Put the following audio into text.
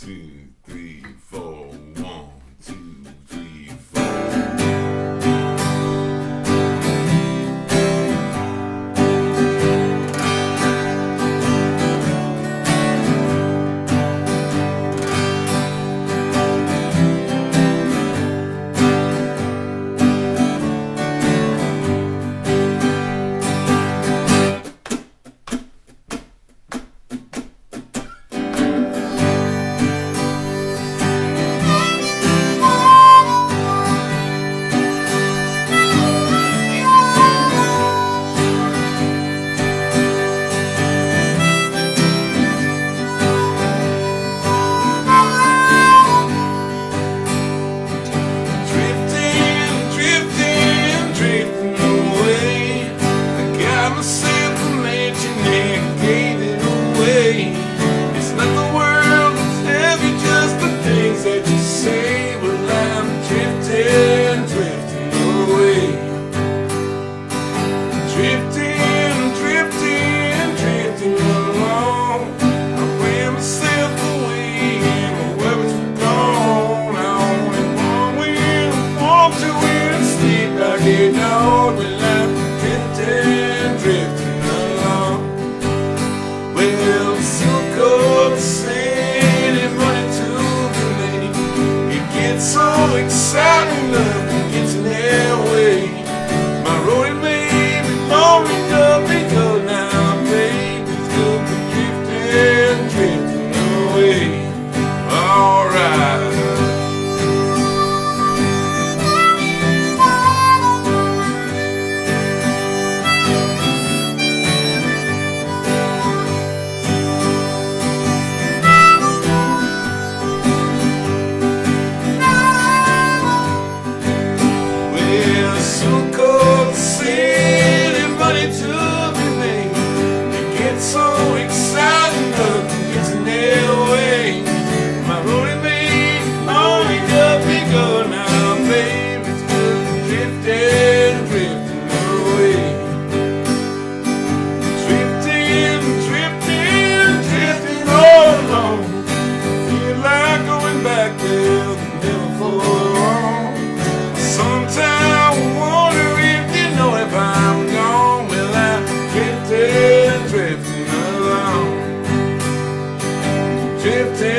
two, three, four. I got 15